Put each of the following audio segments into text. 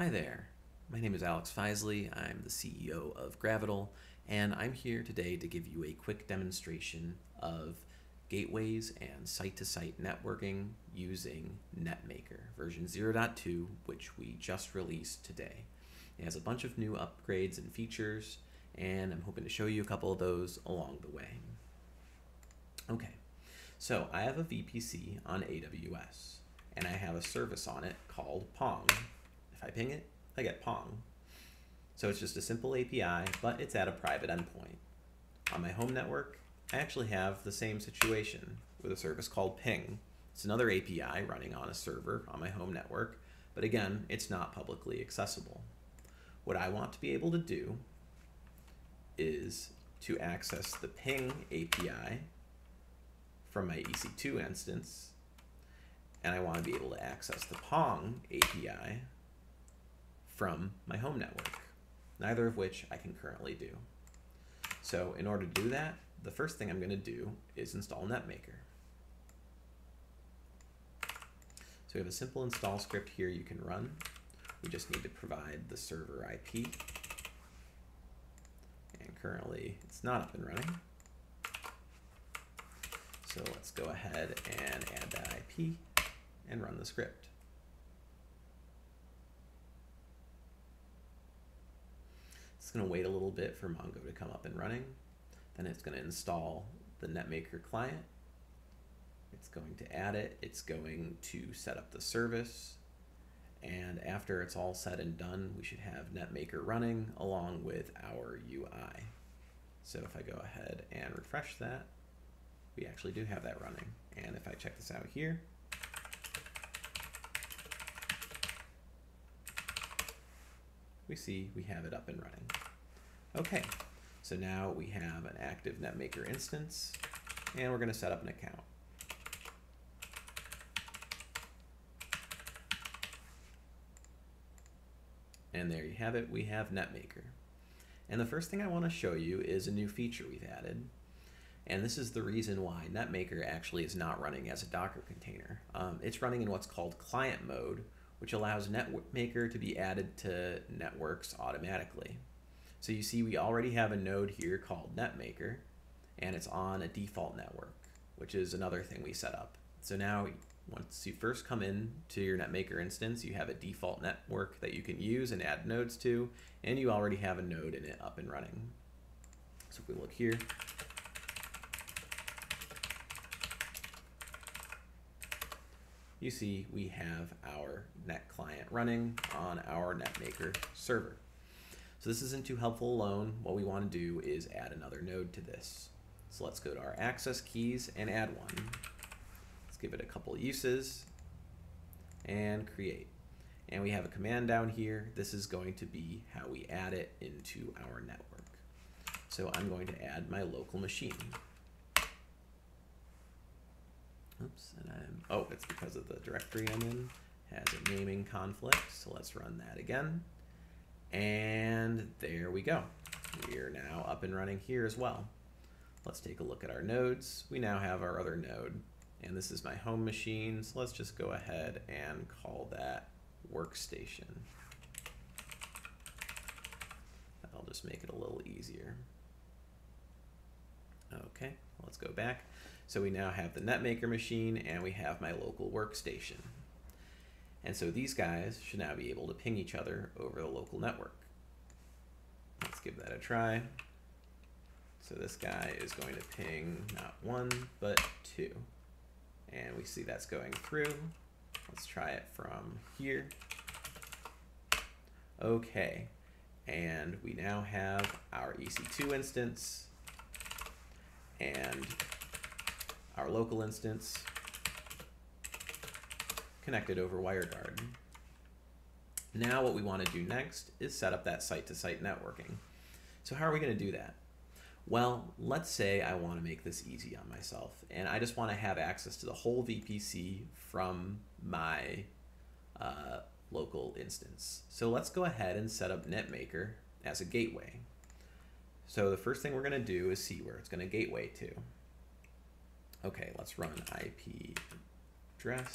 Hi there. My name is Alex Feiszli. I'm the CEO of Gravitl, and I'm here today to give you a quick demonstration of gateways and site-to-site networking using NetMaker version 0.2, which we just released today. It has a bunch of new upgrades and features, and I'm hoping to show you a couple of those along the way. Okay, so I have a VPC on AWS, and I have a service on it called Pong. If I ping it, I get Pong. So it's just a simple API, but it's at a private endpoint. On my home network, I actually have the same situation with a service called Ping. It's another API running on a server on my home network, but again, it's not publicly accessible. What I want to be able to do is to access the Ping API from my EC2 instance, and I want to be able to access the Pong API from my home network, neither of which I can currently do. So in order to do that, the first thing I'm going to do is install NetMaker. So we have a simple install script here you can run. We just need to provide the server IP. And currently it's not up and running. So let's go ahead and add that IP and run the script. It's going to wait a little bit for Mongo to come up and running. Then it's going to install the NetMaker client. It's going to add it. It's going to set up the service. And after it's all said and done, we should have NetMaker running along with our UI. So if I go ahead and refresh that, we actually do have that running. And if I check this out here, we see we have it up and running. Okay, so now we have an active NetMaker instance, and we're going to set up an account. And there you have it, we have NetMaker. And the first thing I want to show you is a new feature we've added. And this is the reason why NetMaker actually is not running as a Docker container. Um, it's running in what's called client mode, which allows NetMaker to be added to networks automatically. So you see we already have a node here called NetMaker, and it's on a default network, which is another thing we set up. So now once you first come in to your NetMaker instance, you have a default network that you can use and add nodes to, and you already have a node in it up and running. So if we look here, you see we have our netclient running on our NetMaker server. So this isn't too helpful alone. What we want to do is add another node to this. So let's go to our access keys and add one. Let's give it a couple uses and create. And we have a command down here. This is going to be how we add it into our network. So I'm going to add my local machine. Oops, and I'm, oh, it's because of the directory I'm in, has a naming conflict, so let's run that again. And there we go. We are now up and running here as well. Let's take a look at our nodes. We now have our other node, and this is my home machine, so let's just go ahead and call that workstation. That'll just make it a little easier. Okay, let's go back. So we now have the NetMaker machine and we have my local workstation. And so these guys should now be able to ping each other over the local network. Let's give that a try. So this guy is going to ping not one, but two. And we see that's going through. Let's try it from here. Okay, and we now have our EC2 instance and our local instance connected over WireGuard. Now what we want to do next is set up that site-to-site -site networking. So how are we going to do that? Well, let's say I want to make this easy on myself, and I just want to have access to the whole VPC from my uh, local instance. So let's go ahead and set up NetMaker as a gateway. So the first thing we're going to do is see where it's going to gateway to. Okay, let's run IP address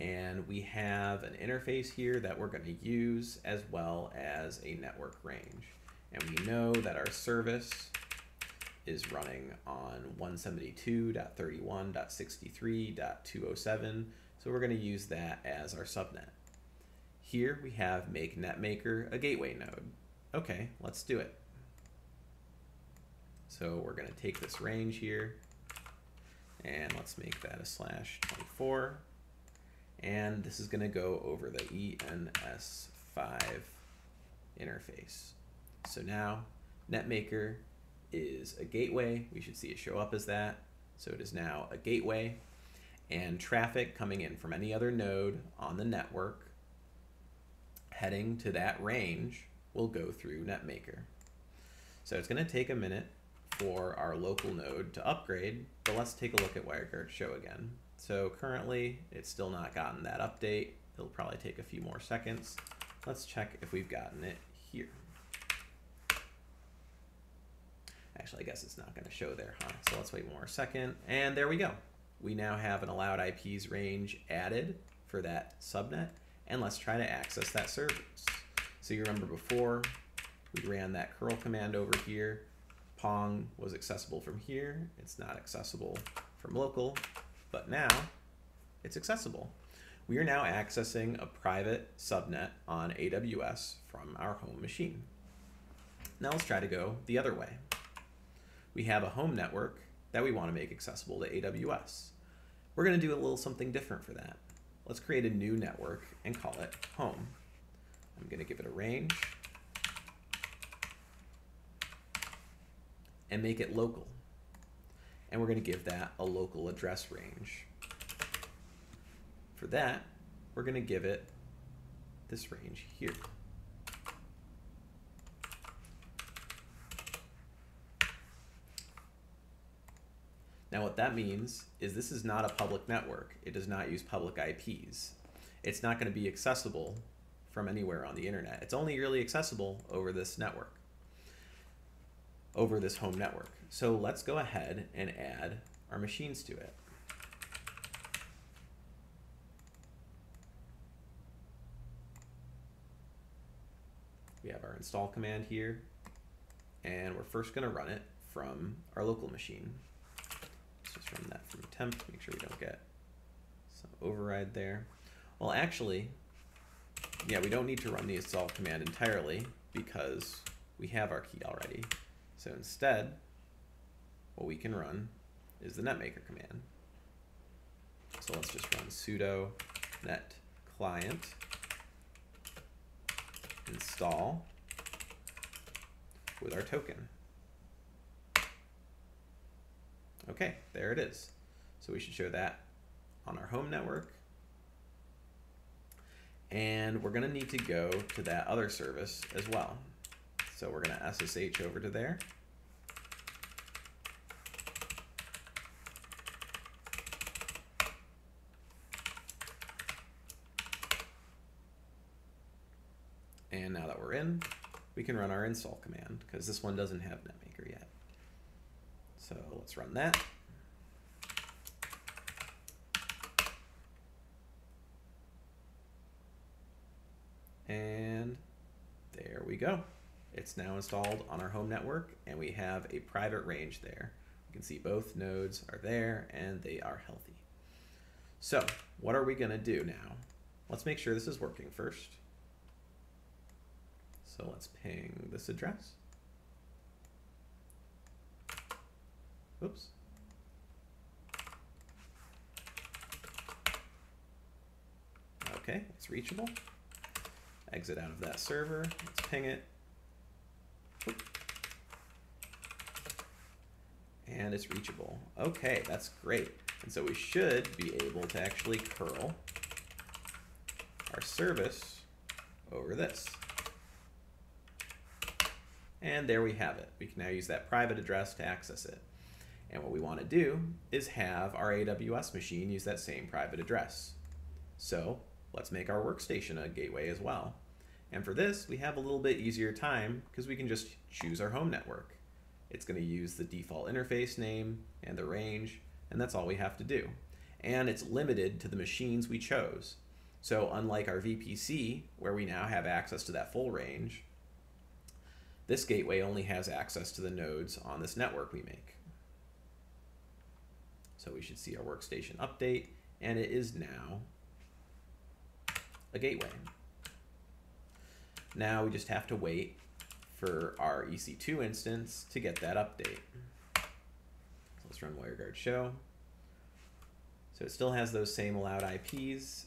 And we have an interface here that we're going to use as well as a network range. And we know that our service is running on 172.31.63.207. So we're going to use that as our subnet. Here we have make netmaker a gateway node. Okay, let's do it. So we're going to take this range here and let's make that a slash 24. And this is going to go over the ENS5 interface. So now NetMaker is a gateway. We should see it show up as that. So it is now a gateway. And traffic coming in from any other node on the network heading to that range will go through NetMaker. So it's going to take a minute for our local node to upgrade, but let's take a look at WireGuard show again. So currently it's still not gotten that update. It'll probably take a few more seconds. Let's check if we've gotten it here. Actually, I guess it's not going to show there, huh? So let's wait one more second. And there we go. We now have an allowed IPs range added for that subnet. And let's try to access that service. So you remember before, we ran that curl command over here. Pong was accessible from here. It's not accessible from local, but now it's accessible. We are now accessing a private subnet on AWS from our home machine. Now let's try to go the other way we have a home network that we want to make accessible to AWS. We're going to do a little something different for that. Let's create a new network and call it home. I'm going to give it a range and make it local. And we're going to give that a local address range. For that, we're going to give it this range here. Now what that means is this is not a public network. It does not use public IPs. It's not going to be accessible from anywhere on the internet. It's only really accessible over this network, over this home network. So let's go ahead and add our machines to it. We have our install command here, and we're first going to run it from our local machine. Let's just run that from temp, make sure we don't get some override there. Well, actually, yeah, we don't need to run the install command entirely because we have our key already. So instead, what we can run is the netmaker command. So let's just run sudo net client install with our token. Okay, there it is. So we should show that on our home network. And we're going to need to go to that other service as well. So we're going to SSH over to there. And now that we're in, we can run our install command because this one doesn't have NetMaker yet. So let's run that. And there we go. It's now installed on our home network and we have a private range there. You can see both nodes are there and they are healthy. So what are we going to do now? Let's make sure this is working first. So let's ping this address. Oops. Okay, it's reachable. Exit out of that server. Let's ping it. And it's reachable. Okay, that's great. And so we should be able to actually curl our service over this. And there we have it. We can now use that private address to access it. And what we want to do is have our AWS machine use that same private address. So let's make our workstation a gateway as well. And for this, we have a little bit easier time because we can just choose our home network. It's going to use the default interface name and the range, and that's all we have to do. and it's limited to the machines we chose. So unlike our VPC, where we now have access to that full range, this gateway only has access to the nodes on this network we make. So we should see our workstation update, and it is now a gateway. Now we just have to wait for our EC2 instance to get that update. So let's run WireGuard show. So it still has those same allowed IPs,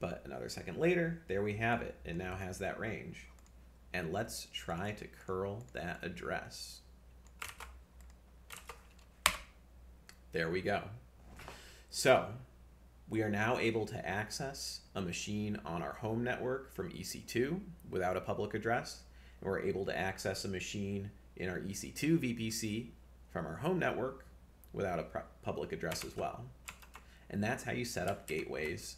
but another second later, there we have it. It now has that range. And let's try to curl that address. There we go. So we are now able to access a machine on our home network from EC2 without a public address. We're able to access a machine in our EC2 VPC from our home network without a public address as well. And that's how you set up gateways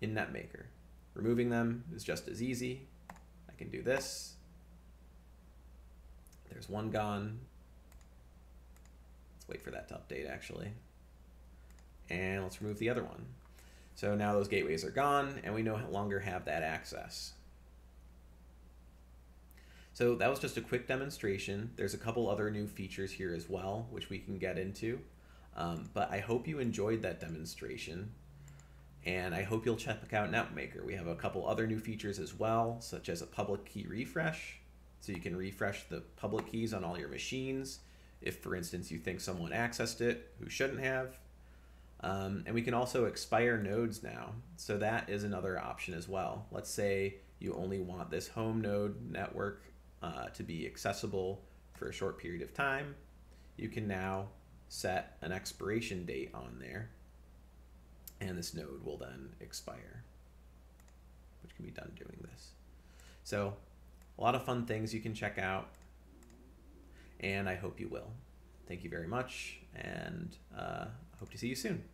in NetMaker. Removing them is just as easy. I can do this. There's one gone. Let's wait for that to update actually. And let's remove the other one. So now those gateways are gone and we no longer have that access. So that was just a quick demonstration. There's a couple other new features here as well, which we can get into. Um, but I hope you enjoyed that demonstration. And I hope you'll check out NetMaker. We have a couple other new features as well, such as a public key refresh. So you can refresh the public keys on all your machines. If, for instance, you think someone accessed it who shouldn't have. Um, and we can also expire nodes now. So that is another option as well. Let's say you only want this home node network uh, to be accessible for a short period of time. You can now set an expiration date on there and this node will then expire, which can be done doing this. So a lot of fun things you can check out, and I hope you will. Thank you very much, and uh, hope to see you soon.